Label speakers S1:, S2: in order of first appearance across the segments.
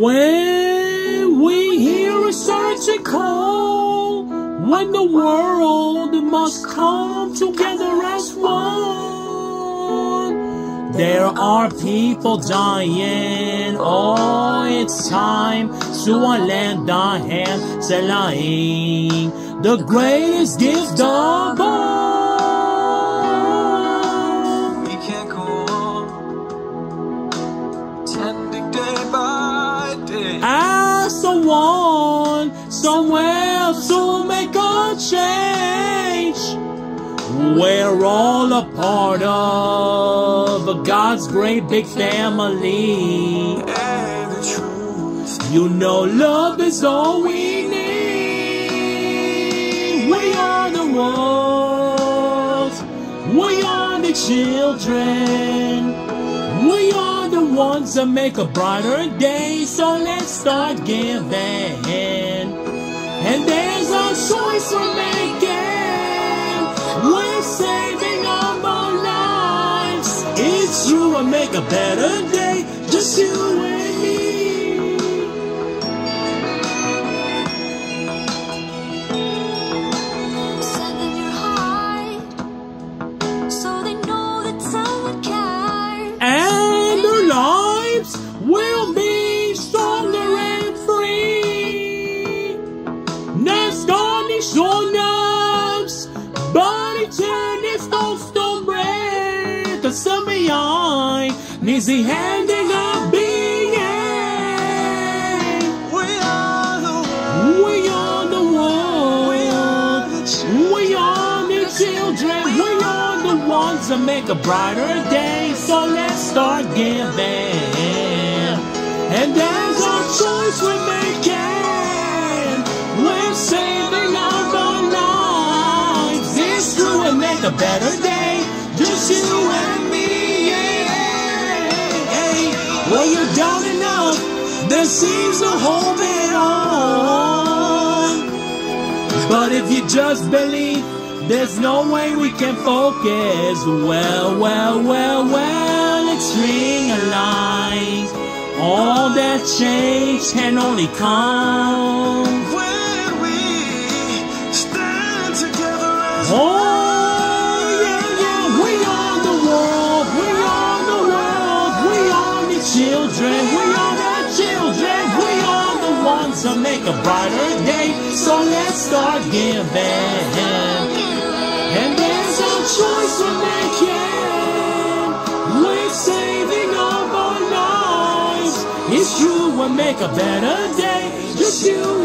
S1: When we hear a certain call, when the world must come together as one. There are people dying, oh, it's time to lend a hand, selling the greatest gift of all.
S2: can't go on tending day by day.
S1: as the one somewhere to make a change. We're all a part of God's great big family.
S2: And the truth,
S1: You know love is all we need. We are the world. We are the children. We ones that make a brighter day. So let's start giving. And there's a choice we're making. We're saving our lives. It's true, we'll make a better sonams, body turn is stone bread. The semi Nizzy handing up being.
S2: we are the world.
S1: We are the
S2: We
S1: world.
S2: are the children.
S1: We are the children. We are the ones that make a brighter day. So let's start giving. Make a better day. Just you and me. Yeah. Well, you're down enough. There seems no hope at all. But if you just believe, there's no way we can focus. Well, well, well, well, let's realize all that change can only come. That make a brighter day. So let's start giving. And there's a choice we're making. We're saving all our lives. It's true, we'll make a better day. Just you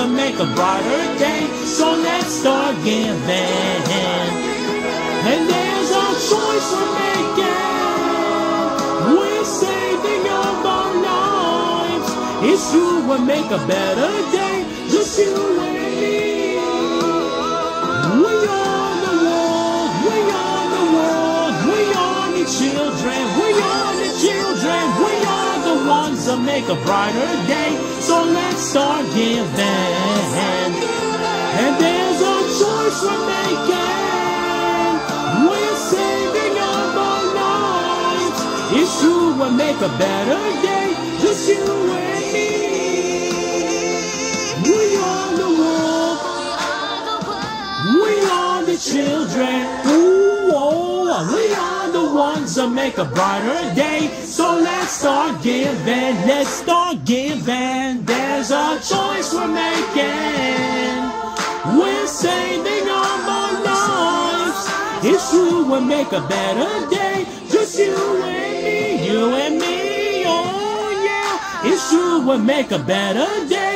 S1: that make a brighter day. So let's start giving. And there's a choice we're making. We're saving up our lives. It's true, we'll make a better day. Just you that make a brighter day. So let's start giving. And there's a choice we're making. We're saving up our lives. It's true, we'll make a better day. Just you and me. We are the world. We are the children. Ooh, oh, we the ones that make a brighter day. So let's start giving. Let's start giving. There's a choice we're making. We're saving our lives. It's true, we'll make a better day. Just you and me, you and me. Oh, yeah. It's true, we'll make a better day.